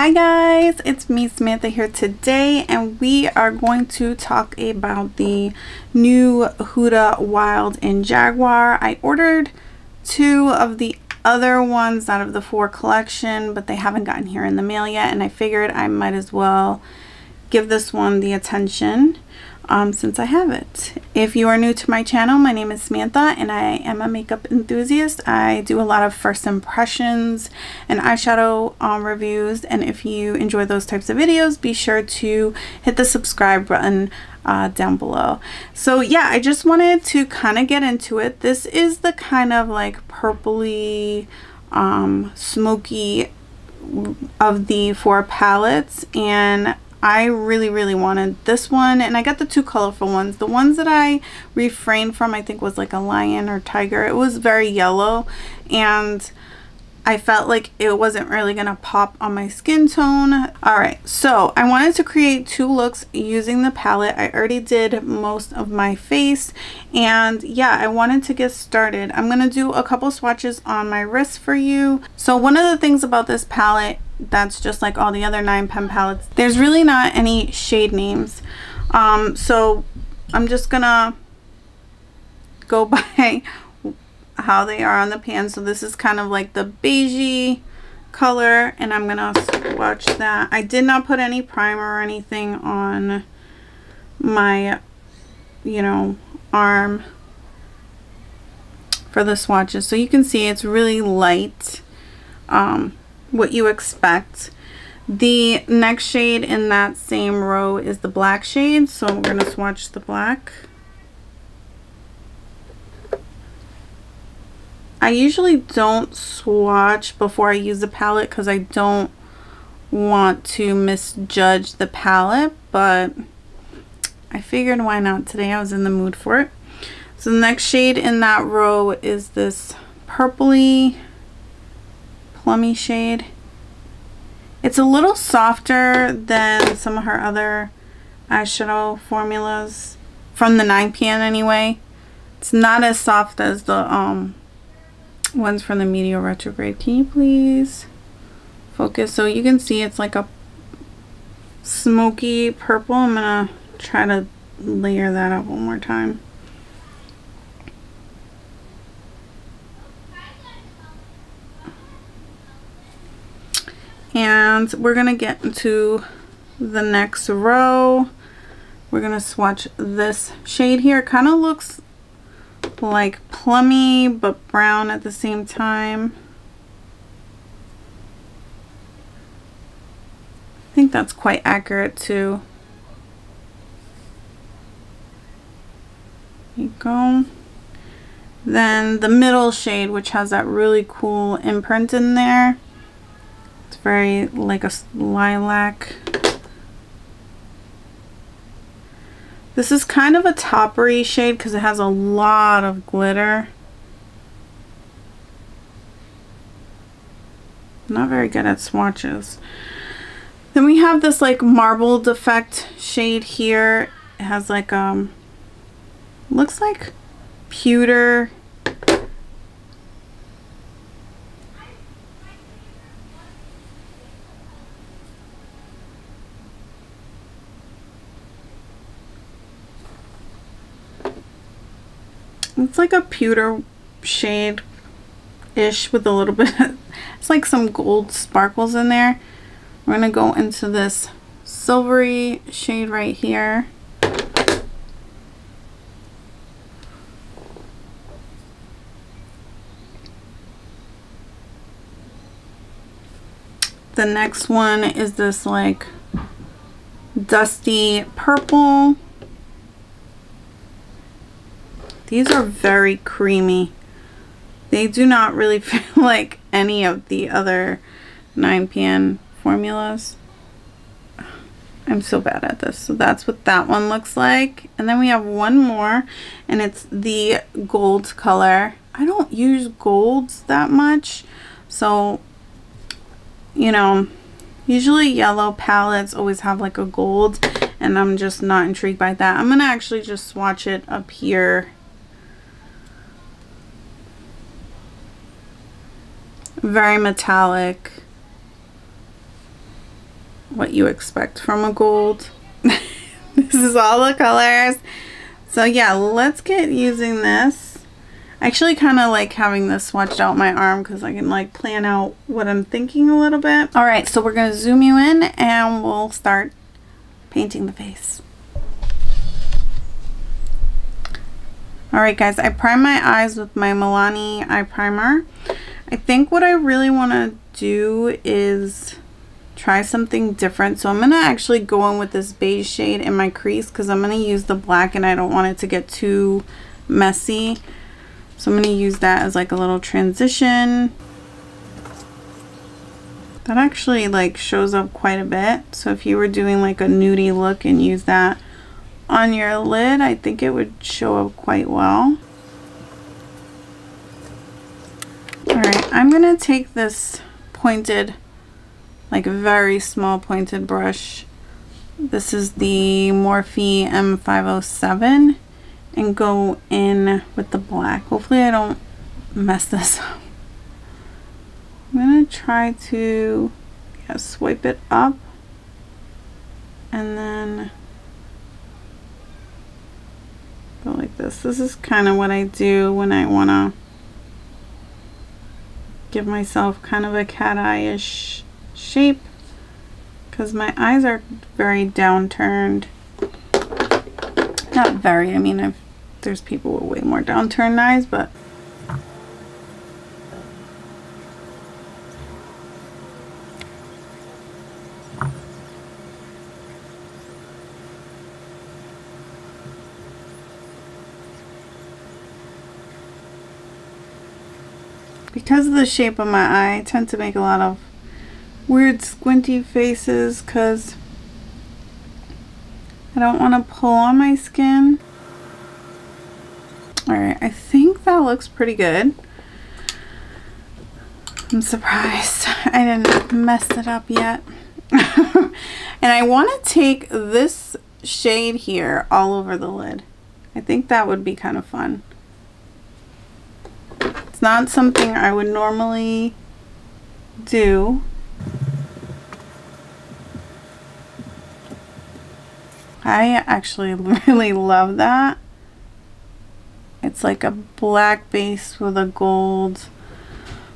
Hi guys, it's me Samantha here today and we are going to talk about the new Huda Wild and Jaguar. I ordered two of the other ones out of the four collection but they haven't gotten here in the mail yet and I figured I might as well give this one the attention um, since I have it. If you are new to my channel, my name is Samantha and I am a makeup enthusiast. I do a lot of first impressions and eyeshadow um, reviews and if you enjoy those types of videos, be sure to hit the subscribe button uh, down below. So yeah, I just wanted to kind of get into it. This is the kind of like purpley, um, smoky of the four palettes and I really, really wanted this one. And I got the two colorful ones. The ones that I refrained from, I think was like a lion or tiger. It was very yellow. And I felt like it wasn't really going to pop on my skin tone. Alright, so I wanted to create two looks using the palette. I already did most of my face. And yeah, I wanted to get started. I'm going to do a couple swatches on my wrist for you. So one of the things about this palette that's just like all the other 9pan palettes. There's really not any shade names. Um, so I'm just gonna go by how they are on the pan. So this is kind of like the beigey color and I'm gonna swatch that. I did not put any primer or anything on my, you know, arm for the swatches. So you can see it's really light. Um, what you expect. The next shade in that same row is the black shade, so we're going to swatch the black. I usually don't swatch before I use the palette because I don't want to misjudge the palette, but I figured why not today. I was in the mood for it. So the next shade in that row is this purpley plummy shade. It's a little softer than some of her other eyeshadow formulas from the 9pan anyway. It's not as soft as the um ones from the Meteor Retrograde. Can you please focus? So you can see it's like a smoky purple. I'm going to try to layer that up one more time. And we're gonna get into the next row. We're gonna swatch this shade here. Kind of looks like plummy but brown at the same time. I think that's quite accurate too. There you go. Then the middle shade which has that really cool imprint in there very like a lilac. This is kind of a toppery shade because it has a lot of glitter. Not very good at swatches. Then we have this like marbled effect shade here. It has like um looks like pewter It's like a pewter shade ish with a little bit it's like some gold sparkles in there. We're to go into this silvery shade right here. The next one is this like dusty purple. These are very creamy. They do not really feel like any of the other 9pan formulas. I'm so bad at this. So that's what that one looks like. And then we have one more and it's the gold color. I don't use golds that much. So, you know, usually yellow palettes always have like a gold and I'm just not intrigued by that. I'm going to actually just swatch it up here very metallic. what you expect from a gold. this is all the colors. So yeah, let's get using this. I actually kind of like having this swatched out my arm because I can like plan out what I'm thinking a little bit. All right, so we're to zoom you in and we'll start painting the face. Alright guys, I prime my eyes with my Milani eye primer. I think what I really want to do is try something different. So I'm going to actually go in with this beige shade in my crease because I'm going to use the black and I don't want it to get too messy. So I'm going to use that as like a little transition. That actually like shows up quite a bit. So if you were doing like a nudie look and use that on your lid, I think it would show up quite well. Alright, I'm going to take this pointed, like a very small pointed brush. This is the Morphe M507 and go in with the black. Hopefully I don't mess this up. I'm going to try to yeah, swipe it up and then go like this. This is kind of what I do when I want to give myself kind of a cat eye-ish shape because my eyes are very downturned. Not very, I mean, I've, there's people with way more downturned eyes, but because of the shape of my eye, I tend to make a lot of weird squinty faces because I don't want to pull on my skin. Alright, I think that looks pretty good. I'm surprised I didn't mess it up yet. and I want to take this shade here all over the lid. I think that would be kind of fun. It's not something I would normally do. I actually really love that. It's like a black base with a gold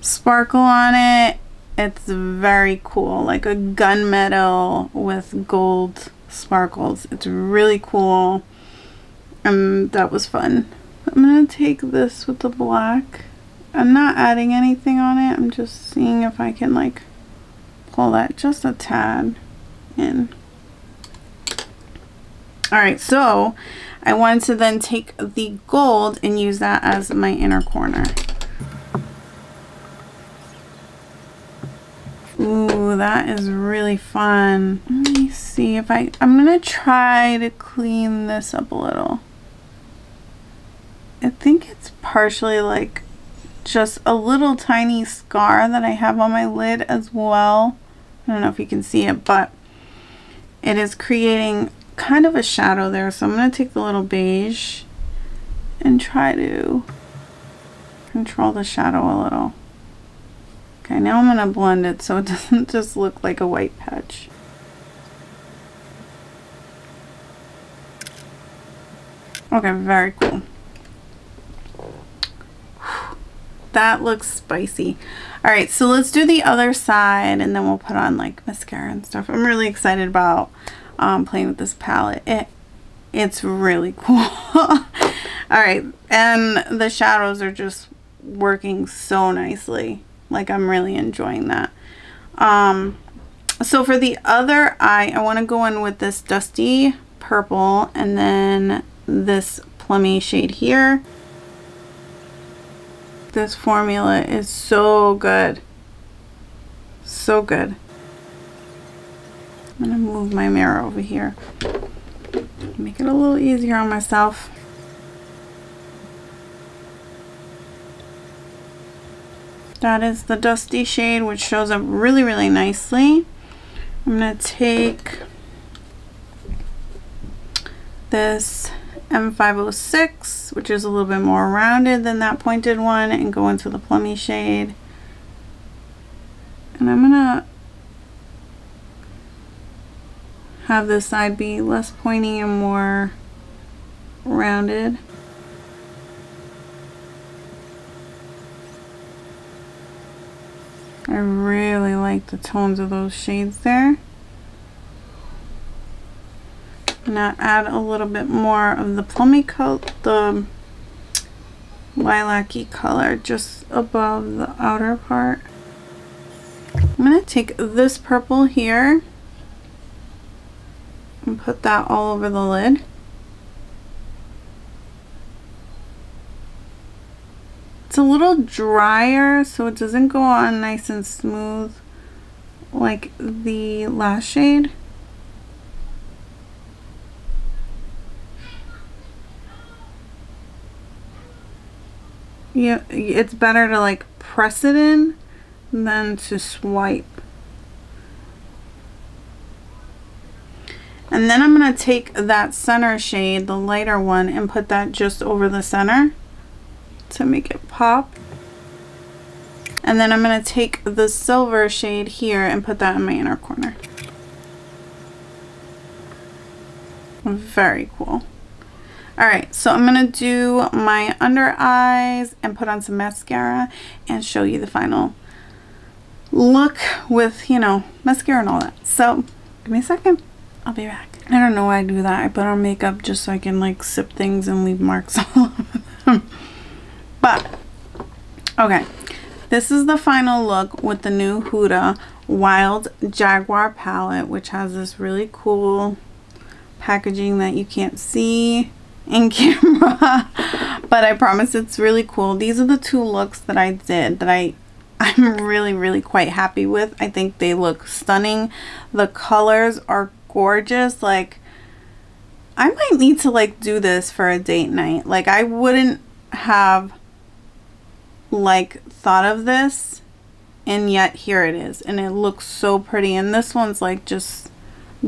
sparkle on it. It's very cool, like a gunmetal with gold sparkles. It's really cool. And that was fun. I'm going to take this with the black I'm not adding anything on it. I'm just seeing if I can like pull that just a tad in. All right, so I wanted to then take the gold and use that as my inner corner. Ooh, that is really fun. Let me see if I, I'm gonna try to clean this up a little. I think it's partially like just a little tiny scar that I have on my lid as well. I don't know if you can see it, but it is creating kind of a shadow there. So I'm going to take the little beige and try to control the shadow a little. Okay, now I'm going to blend it so it doesn't just look like a white patch. Okay, very cool. That looks spicy. All right, so let's do the other side and then we'll put on like mascara and stuff. I'm really excited about um, playing with this palette. It It's really cool. All right, and the shadows are just working so nicely. Like I'm really enjoying that. Um, so for the other eye, I want to go in with this dusty purple and then this plummy shade here. This formula is so good. So good. I'm going to move my mirror over here. Make it a little easier on myself. That is the Dusty shade, which shows up really, really nicely. I'm going to take this M506, which is a little bit more rounded than that pointed one, and go into the plummy shade. And I'm gonna have this side be less pointy and more rounded. I really like the tones of those shades there. Now add a little bit more of the plummy coat, the lilac-y color just above the outer part. I'm going to take this purple here and put that all over the lid. It's a little drier so it doesn't go on nice and smooth like the last shade. Yeah, it's better to like press it in than to swipe. And then I'm going to take that center shade, the lighter one, and put that just over the center to make it pop. And then I'm going to take the silver shade here and put that in my inner corner. Very cool. Alright, so I'm going to do my under eyes and put on some mascara and show you the final look with, you know, mascara and all that. So, give me a second. I'll be back. I don't know why I do that. I put on makeup just so I can like sip things and leave marks all over them. But, okay. This is the final look with the new Huda Wild Jaguar palette, which has this really cool packaging that you can't see in camera but I promise it's really cool. These are the two looks that I did that I I'm really really quite happy with. I think they look stunning. The colors are gorgeous. Like I might need to like do this for a date night. Like I wouldn't have like thought of this and yet here it is and it looks so pretty and this one's like just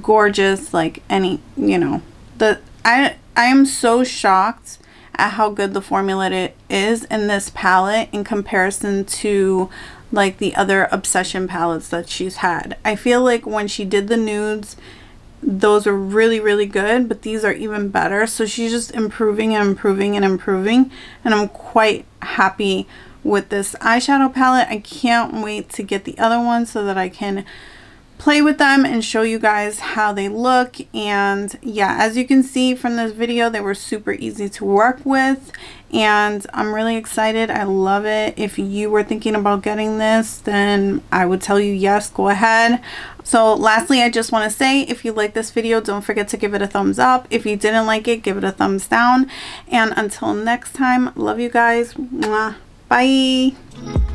gorgeous like any you know. The I I am so shocked at how good the formula it is in this palette in comparison to like the other Obsession palettes that she's had. I feel like when she did the nudes, those are really, really good, but these are even better. So she's just improving and improving and improving, and I'm quite happy with this eyeshadow palette. I can't wait to get the other one so that I can play with them and show you guys how they look. And yeah as you can see from this video they were super easy to work with. And I'm really excited. I love it. If you were thinking about getting this then I would tell you yes go ahead. So lastly I just want to say if you like this video don't forget to give it a thumbs up. If you didn't like it give it a thumbs down. And until next time love you guys. Mwah. bye